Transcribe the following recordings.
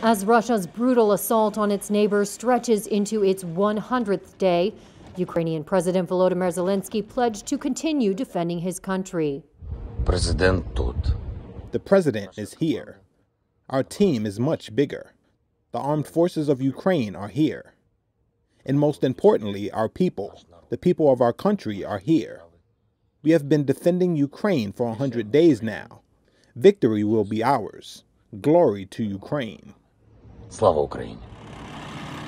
As Russia's brutal assault on its neighbors stretches into its 100th day, Ukrainian President Volodymyr Zelensky pledged to continue defending his country. President Tut. The president is here. Our team is much bigger. The armed forces of Ukraine are here. And most importantly, our people, the people of our country, are here. We have been defending Ukraine for 100 days now. Victory will be ours. Glory to Ukraine. Слава Україні!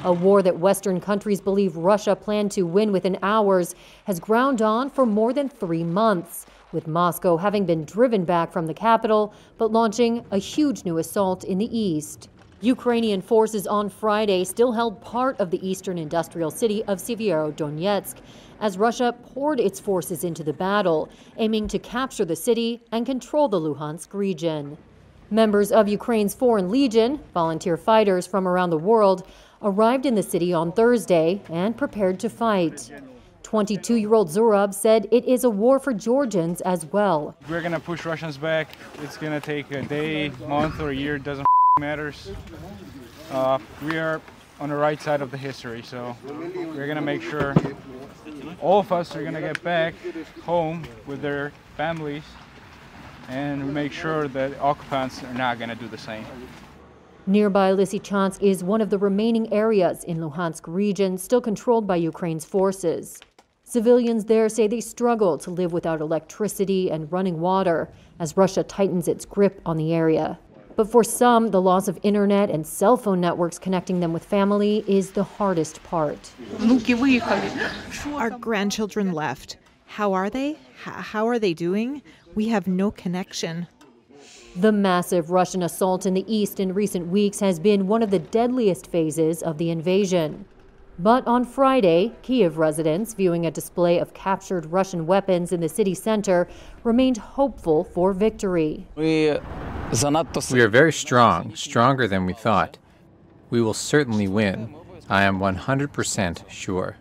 A war that Western countries believe Russia planned to win within hours has ground on for more than three months, with Moscow having been driven back from the capital, but launching a huge new assault in the east. Ukrainian forces on Friday still held part of the eastern industrial city of Severodonetsk as Russia poured its forces into the battle, aiming to capture the city and control the Luhansk region. Members of Ukraine's Foreign Legion, volunteer fighters from around the world, arrived in the city on Thursday and prepared to fight. 22 year old Zurab said it is a war for Georgians as well. We're going to push Russians back. It's going to take a day, month, or a year, it doesn't matters. Uh, we are on the right side of the history, so we're going to make sure all of us are going to get back home with their families and make sure that occupants are not going to do the same. Nearby Lysychansk is one of the remaining areas in Luhansk region still controlled by Ukraine's forces. Civilians there say they struggle to live without electricity and running water as Russia tightens its grip on the area. But for some, the loss of internet and cell phone networks connecting them with family is the hardest part. Our grandchildren left. How are they? H- how are they doing? We have no connection. The massive Russian assault in the east in recent weeks has been one of the deadliest phases of the invasion. But on Friday, Kiev residents viewing a display of captured Russian weapons in the city center remained hopeful for victory. We uh, are very strong, stronger than we thought. We will certainly win. I am 100% sure.